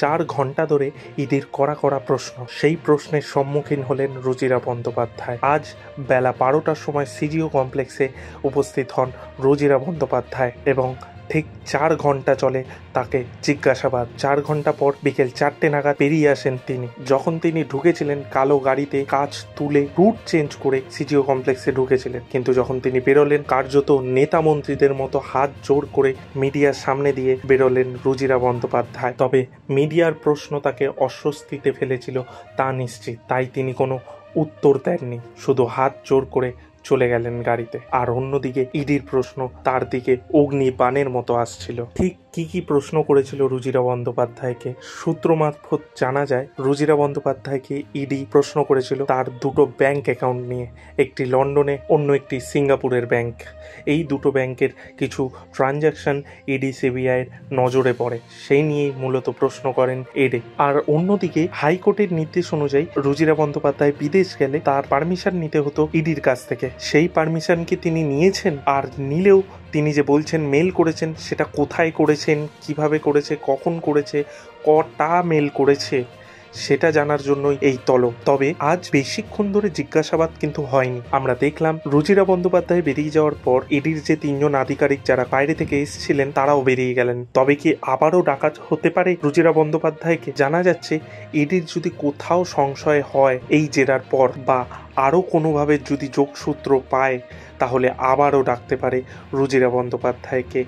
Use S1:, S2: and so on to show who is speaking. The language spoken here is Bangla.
S1: চার ঘণ্টা ধরে ঈদের কড়া কড়া প্রশ্ন। সেই প্রশ্নের সম্মুখীন হলেন রুজিরা বন্দ্যোপাধ্যায়। আজ বেলা বারোটার সময় সিজিও কমপ্লেক্সে উপস্থিত হন রুজিরা বন্দ্যোপাধ্যায় এবং ঠিক চার ঘণ্টা চলে তাকে জিজ্ঞাসাবাদ। চার ঘণ্টা পর বিকেল চারটে নাগাদ বেরিয়ে আসেন তিনি। যখন তিনি ঢুকেছিলেন, কালো গাড়িতে কাজ তুলে রুট চেঞ্জ করে সিজিও কমপ্লেক্সে ঢুকেছিলেন। কিন্তু যখন তিনি বেরোলেন, কার্যত নেতা মন্ত্রীদের মতো হাত জোর করে মিডিয়ার সামনে দিয়ে বেরোলেন রুজিরা বন্দ্যোপাধ্যায়। তবে মিডিয়ার প্রশ্ন তাকে অস্বস্তিতে ফেলেছিল তা নিশ্চিত, তাই তিনি কোনো উত্তর দেননি। শুধু হাত জোর করে চলে গেলেন গাড়িতে। আর অন্যদিকে ইডির প্রশ্ন তার দিকে অগ্নি বাণের মতো আসছিল। ঠিক কি কি প্রশ্ন করেছিল রুজিরা বন্দ্যোপাধ্যায়কে? সূত্র মারফত জানা যায়, রুজিরা বন্দ্যোপাধ্যায়কে ইডি প্রশ্ন করেছিল তার দুটো ব্যাংক অ্যাকাউন্ট নিয়ে, একটি লন্ডনে, অন্য একটি সিঙ্গাপুরের ব্যাংক এই দুটো ব্যাংকের কিছু ট্রানজ্যাকশন ইডি সিবিআইয়ের নজরে পড়ে। সেই নিয়েই মূলত প্রশ্ন করেন এডে আর অন্যদিকে, হাইকোর্টের নির্দেশ অনুযায়ী রুজিরা বন্দ্যোপাধ্যায় বিদেশ গেলে তার পারমিশন নিতে হতো ইডির কাছ থেকে। সেই পারমিশন কি তিনি নিয়েছেন? আর নিলেও তিনি যে বলছেন মেল করেছেন, সেটা কোথায় করেছেন? কীভাবে করেছে, কখন করেছে, কটা মেল করেছে, সেটা জানার জন্যই এই তলব। তবে আজ বেশিক্ষণ ধরে জিজ্ঞাসাবাদ কিন্তু হয়নি। আমরা দেখলাম, রুজিরা বন্দ্যোপাধ্যায় বেরিয়ে যাওয়ার পর ইডির যে তিনজন আধিকারিক যারা বাইরে থেকে এসেছিলেন, তারাও বেরিয়ে গেলেন। তবে কি আবারও ডাকাত হতে পারে? রুজিরা বন্দ্যোপাধ্যায়কে জানা যাচ্ছে, এডির যদি কোথাও সংশয় হয় এই জেরার পর বা আরও কোনোভাবে যদি যোগসূত্র পায়, তাহলে আবারও ডাকতে পারে রুজিরা বন্দ্যোপাধ্যায়কে।